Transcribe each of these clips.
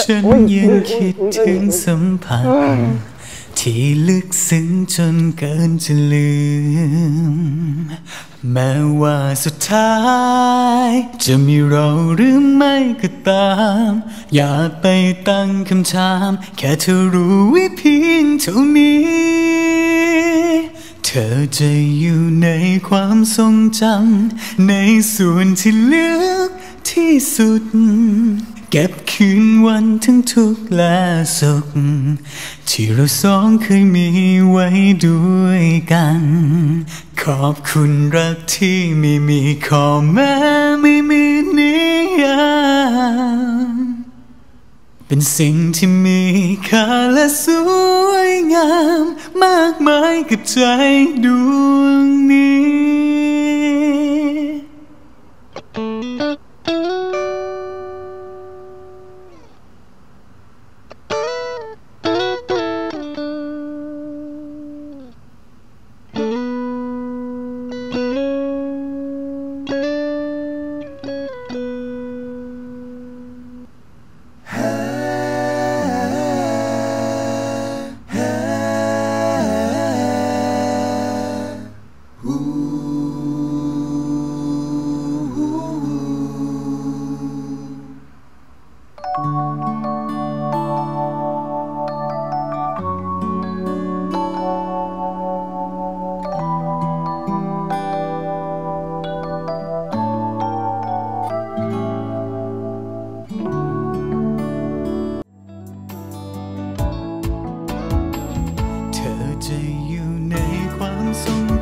ฉันยังคิดถึงสัมผัส ที่ลึกซึ้งจนเกินจะลืม แม้ว่าสุดท้าย จะมีเราหรือไม่ก็ตาม อย่าไปตั้งคำถาม แค่เธอรู้ว้เพียงเท่านี้ เธอจะอยู่ในความทรงจำในส่วนที่ลึกที่สุด เก็บคืนวันทั้งทุกและสุข ที่เราสองเคยมีไว้ด้วยกัน ขอบคุณรักที่ไม่มีข้อแม้ไม่มีนิยามเป็นสิ่งที่มีค่าและสวยงาม มากมายกับใจดวงนี้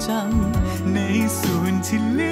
จังในส่วนที่เล